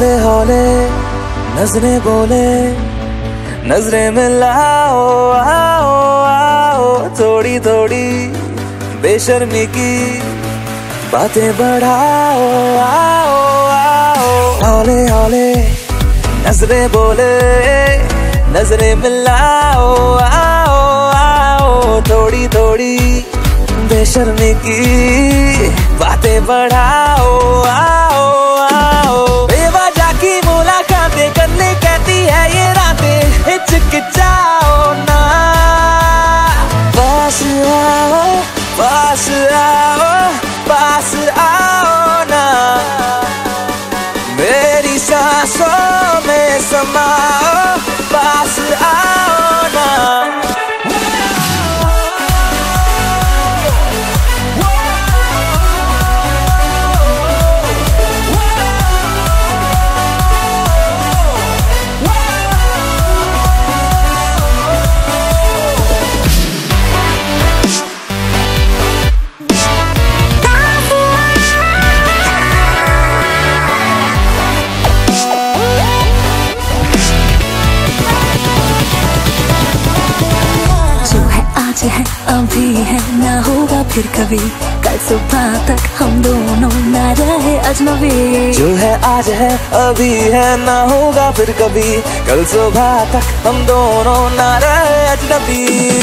बोले नजरे बोले। नजरे मिलाओ आओ आओ, थोड़ी थोड़ी बेशर्मी की बातें बढ़ाओ, आओ आओ। हौले हौले, नजरे बोले, नजरे मिलाओ आओ आओ, थोड़ी थोड़ी बेशर्मी की बातें बढ़ाओ, आओ। आज है अभी है, ना होगा फिर कभी। कल सुबह तक हम दोनों ना रहे अजनबी। जो है आज है, अभी है, ना होगा फिर कभी। कल सुबह तक हम दोनों ना रहे अजनबी।